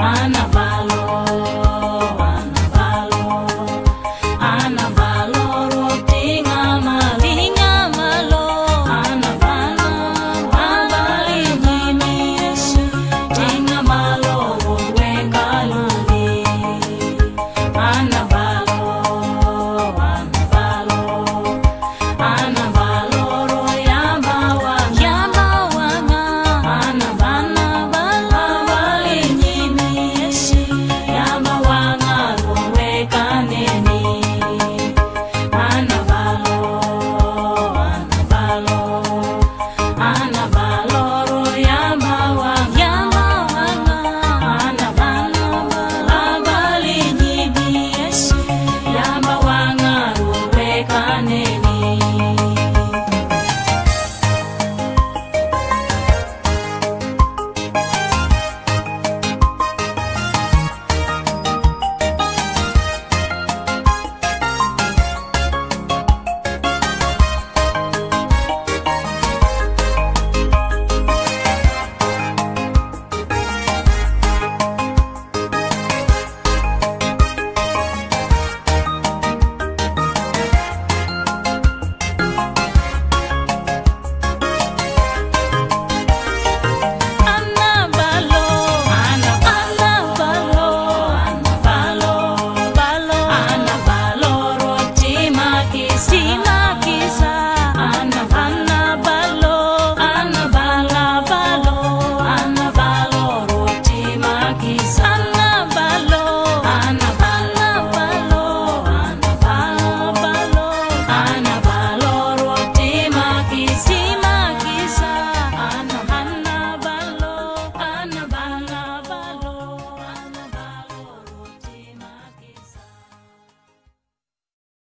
kaneni